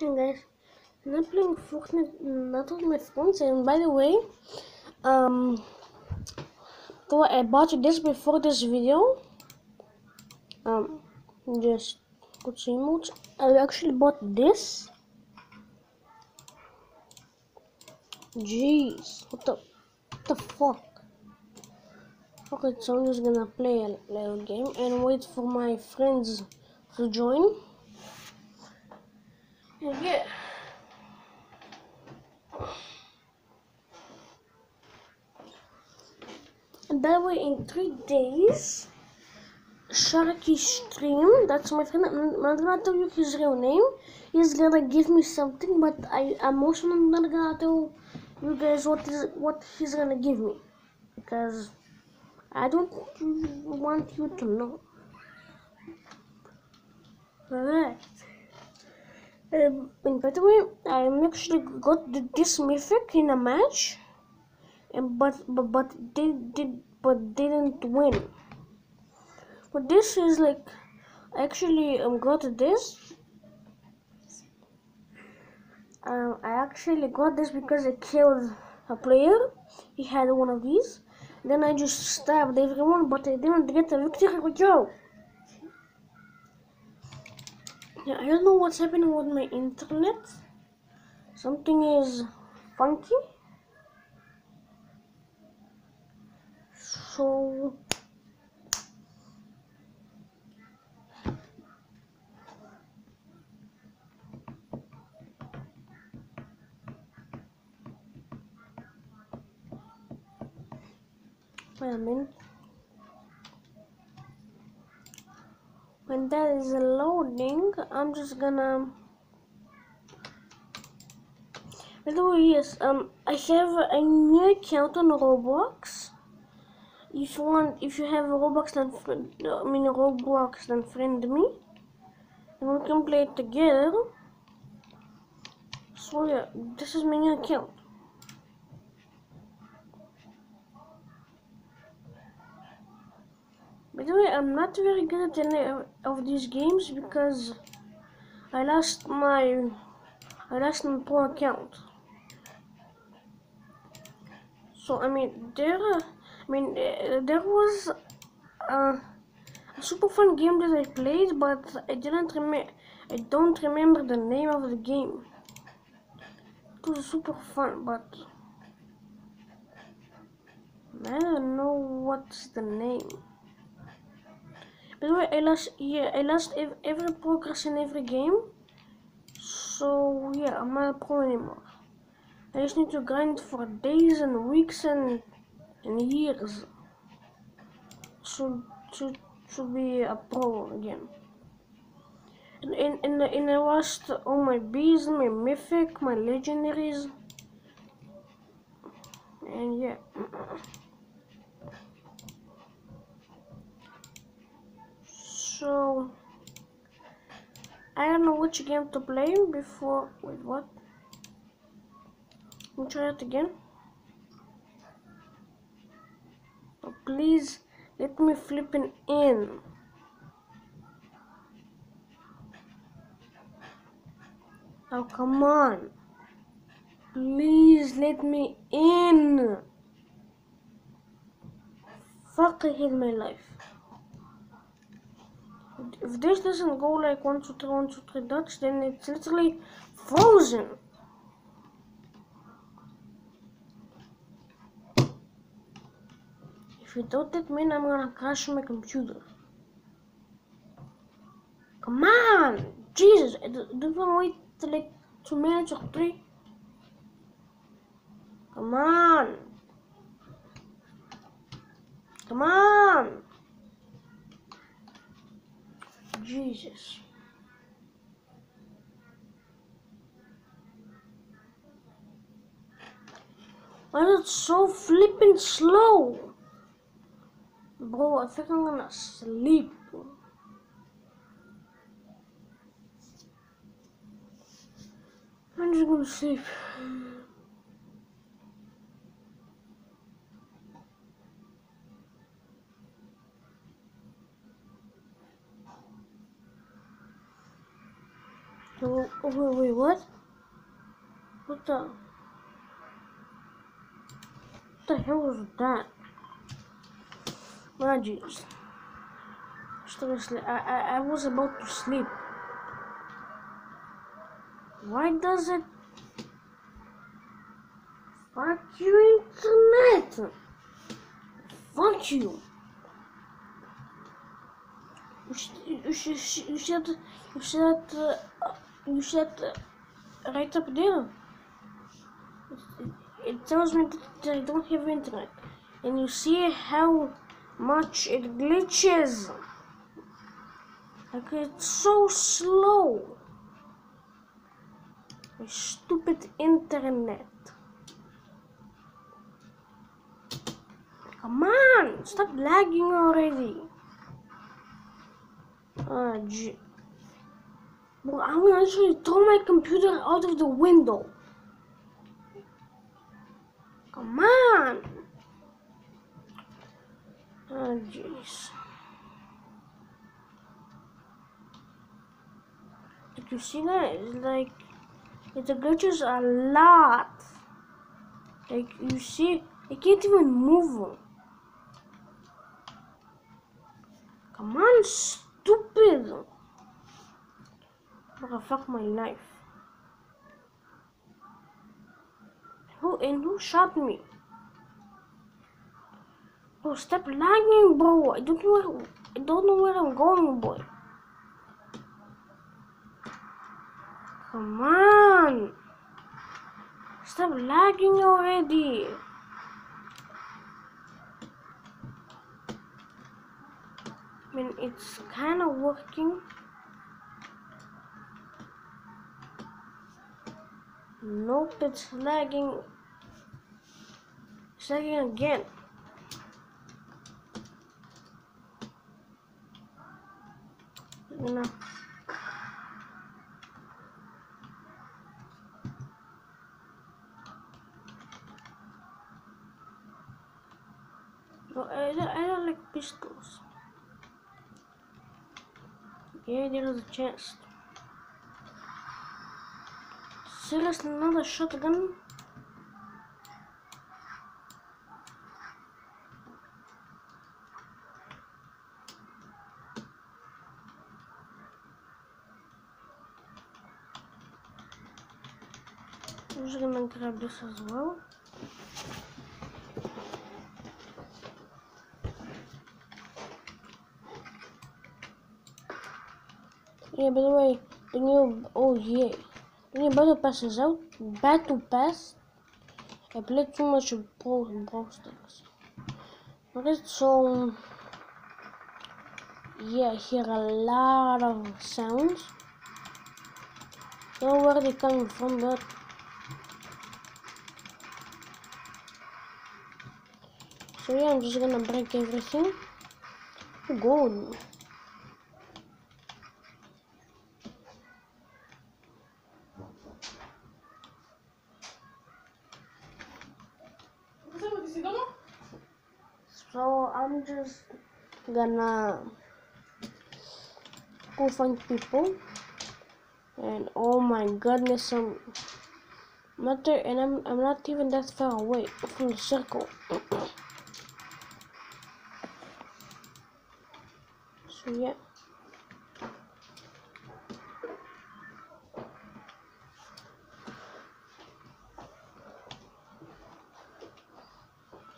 Guys, I'm playing Fortnite not with my friends and by the way, um so I bought this before this video. Um just good see emotes. I actually bought this. Jeez, what the what the fuck? Okay, so I'm just gonna play a little game and wait for my friends to join. Yeah. And the way, in three days, Sharky Stream, that's my friend, I'm not gonna tell you his real name. He's gonna give me something, but I, I'm also not gonna tell you guys what is what he's gonna give me. Because I don't want you to know. Alright. Um, and by the way, I actually got this mythic in a match, and but but but they did but didn't win. But this is like actually um got this. Um, I actually got this because I killed a player. He had one of these. Then I just stabbed everyone, but I didn't get the victory. Job. Yeah, I don't know what's happening with my internet. Something is funky. So wait a minute. That is loading. I'm just gonna by the way yes um I have a new account on Roblox. If you want if you have Roblox then I mean Roblox then friend me. And we can play it together. So yeah this is my new account By the way, I'm not very good at any of these games because I lost my I lost my pro account. So I mean, there, I mean, uh, there was uh, a super fun game that I played, but I didn't remember. I don't remember the name of the game. It was super fun, but I don't know what's the name. By the way, I lost yeah, I lost ev every progress in every game. So yeah, I'm not a pro anymore. I just need to grind for days and weeks and and years. So to to be a pro again. And and and, and I lost all my bees, my mythic, my legendaries. And yeah. So I don't know which game to play before wait what? Let me try it again. Oh, please let me flip it in. Oh come on. Please let me in. Fuck I hate my life if this doesn't go like 1, 2, 3, 1, 2, 3 dots, then it's literally frozen. If you don't that mean I'm gonna crash my computer. Come on! Jesus, don't want wait till like 2 minutes or 3. Come on! Come on! Jesus. Why is it so flipping slow? Bro, I think I'm gonna sleep. I'm just gonna sleep. So wait, wait, what? What the? What the hell was that? My jeez. Seriously, I, I, I was about to sleep. Why does it... Fuck you, internet! Fuck you! You you should, you should, you should, you should uh, right up there. It, tells me that I don't have internet. And you see how much it glitches. Like it's so slow. My stupid internet. Come on, stop lagging already. Ah, gee. Well, I will actually throw my computer out of the window. Come on. Oh, jeez. Did you see that? It's like it glitches a lot. Like you see, I can't even move. Come on, stupid. I'm gonna fuck my life. Who and who shot me? Oh, stop lagging, bro. I don't know where I don't know where I'm going, boy. Come on. Stop lagging already. I mean, it's kind of working. Nope, it's lagging. It's lagging again. No. No, I don't, I don't like pistols. Okay, there's a chest. Seriously, another shotgun? I'm just gonna grab this as well. Yeah, by the way, the new oh yeah, new battle pass out. Battle pass. Much of Brawl Brawl Stars. Okay, so yeah, I hear a lot of sounds. Don't know where they're coming from, but so yeah, I'm just gonna break everything. Gold. Gonna go find people and oh my goodness not there and I'm I'm not even that far away from the circle. so yeah.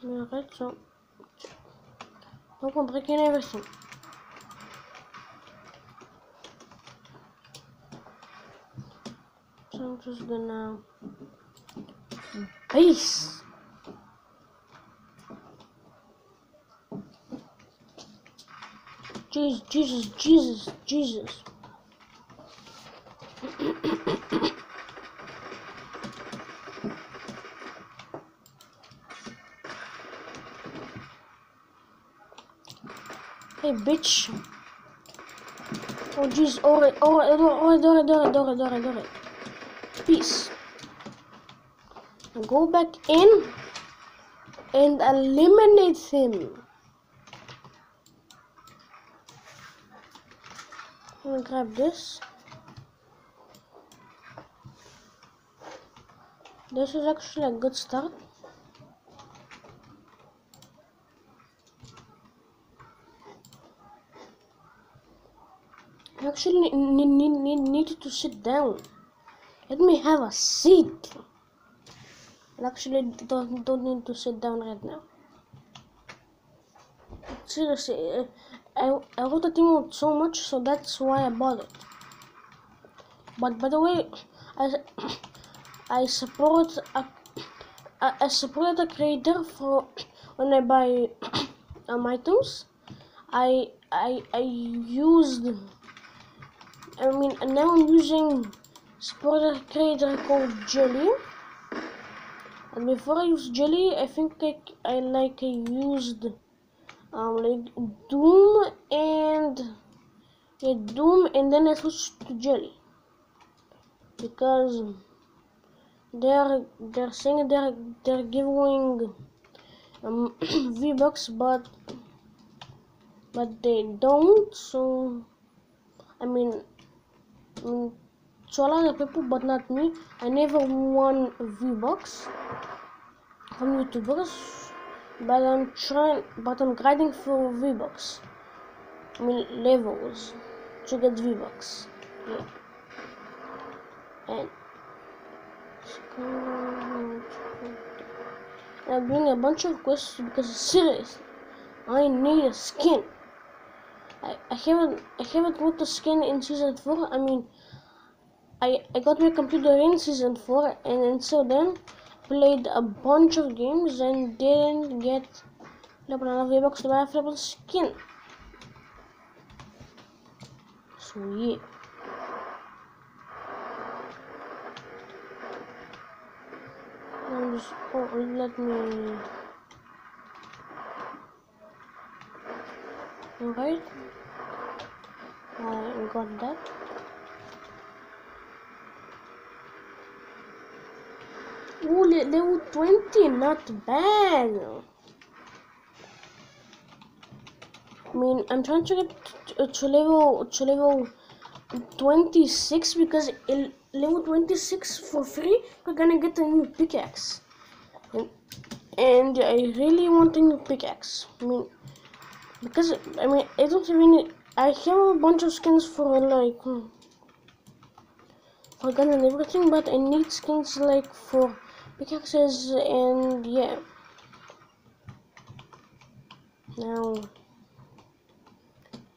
Alright, so donc on break everything. So I'm just gonna base. Jesus, Jesus, Jesus, Jesus. Hey, bitch. Oh, jeez. Alright, alright, alright, alright, alright, alright, alright, alright. Peace. Go back in and eliminate him. I'm gonna grab this. This is actually a good start. Actually need, need, need, needed to sit down. Let me have a seat. Actually don't, don't need to sit down right now. Seriously, I, I wrote the thing so much, so that's why I bought it. But by the way, I, I support a, I, support a creator for when I buy um, items. I I I used I mean, now I'm using spoiler creator called Jelly. And before I used Jelly, I think I, I like I used um, like Doom and yeah, Doom, and then I switched to Jelly because they're they're saying they're they're giving um, V Bucks, but but they don't. So I mean Mm, to a lot of people, but not me. I never won V-Bucks from YouTubers, but I'm trying, but I'm grinding for V-Bucks. I mean levels to get V-Bucks. Yeah. And I'm doing a bunch of quests because seriously, I need a skin. I, haven't I haven't got the skin in season four. I mean, I I got my computer in season four, and until then played a bunch of games and didn't get enough V-Bucks to buy a flippable skin. So yeah. Just, oh, let me. Alright. Uh, I got that. Ooh, level 20, not bad. I mean, I'm trying to get to, uh, to level to level 26 because level 26 for free, we're gonna get a new pickaxe. And, and I really want a new pickaxe. I mean, because I mean, I don't even I have a bunch of skins for like hmm, for gun and everything, but I need skins like for pickaxes and yeah. Now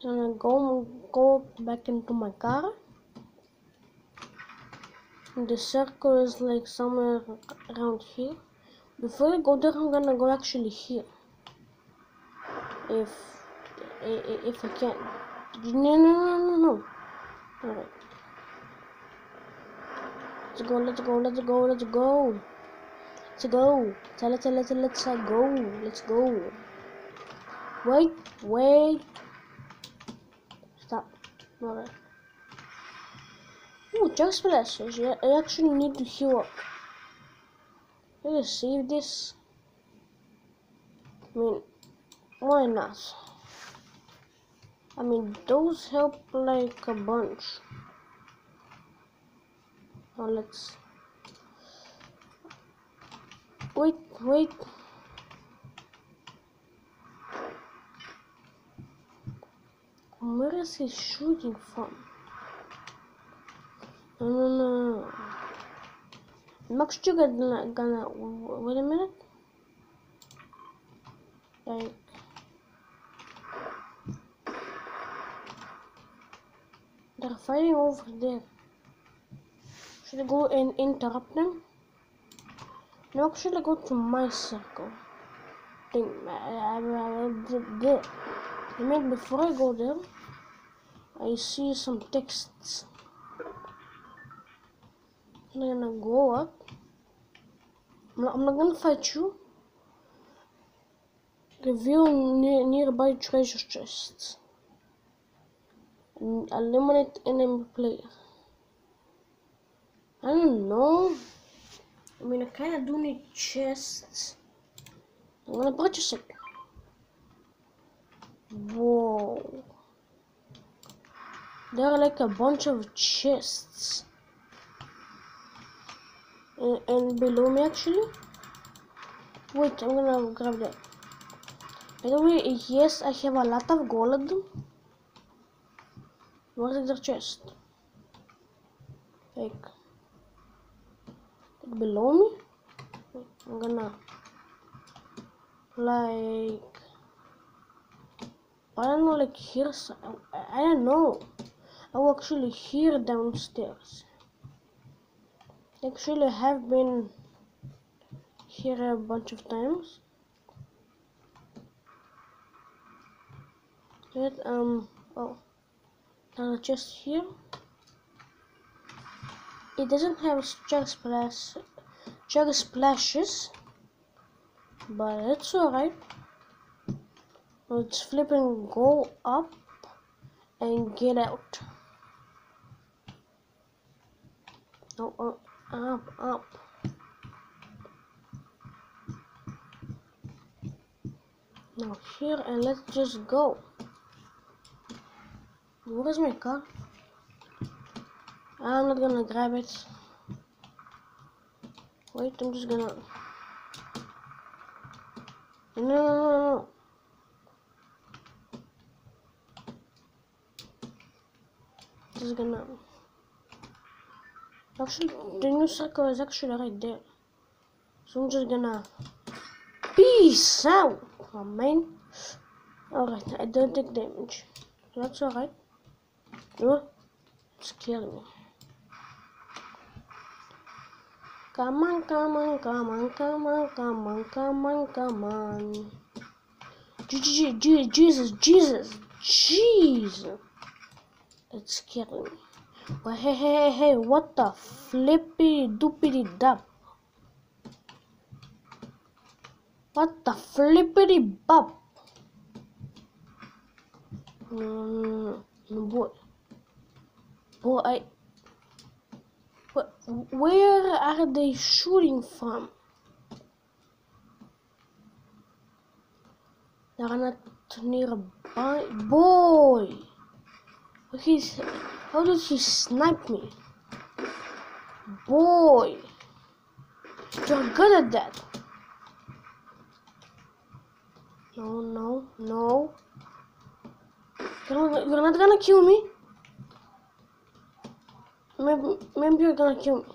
I'm gonna go go back into my car. And the circle is like somewhere around here. Before I go there, I'm gonna go actually here. If if I can. No, no, no, no, no. Alright. Let's go, let's go, let's go, let's go. Let's go. It, tell it, let's go. Let's go. Wait, wait. Stop. Alright. Ooh, just. Yeah, I actually need to heal up. Let's save this. I mean, why not? I mean, those help like a bunch. Now let's wait, wait. Where is he shooting from? No, no, no. I'm gonna, gonna wait a minute. Like. Fighting over there. Should I go and interrupt them? No, actually go to my circle. Think, I mean, before I go there, I see some texts. I'm gonna go up. I'm not, I'm not gonna fight you. Reveal near, nearby treasure chests eliminate enemy player. I don't know. I mean, I kind of do need chests. I'm gonna purchase it. Whoa. There are like a bunch of chests. and, and below me actually. Wait, I'm gonna grab that. By the way, yes, I have a lot of gold. Where's the chest? Like, like below me? I'm gonna like I don't know, like here. I don't know. I will actually here downstairs. Actually, I have been here a bunch of times. But um, oh, now just here. It doesn't have chug splash, chug splashes, but it's alright. Let's flip and go up and get out. No, oh, up, up. Now here and let's just go. Where's my car? I'm not gonna grab it. Wait, I'm just gonna. No, no, no, no. Just gonna. Actually, the new circle is actually right there. So I'm just gonna. Peace out! Oh man. Alright, I don't take damage. That's alright. Oh, it's killing me. Come on, come on, come on, come on, come on, come on, come on. Jesus, Jesus, Jesus, Jesus. It's killing me. Well, hey, hey, hey, what the flippity doopity dub? What the flippity bub? No, no, boy. Boy, I. But where are they shooting from? They're not nearby. Boy! He's. How did he snipe me? Boy! You're good at that. No, no, no. You're not, you're not gonna kill me. Maybe, maybe you're gonna kill me.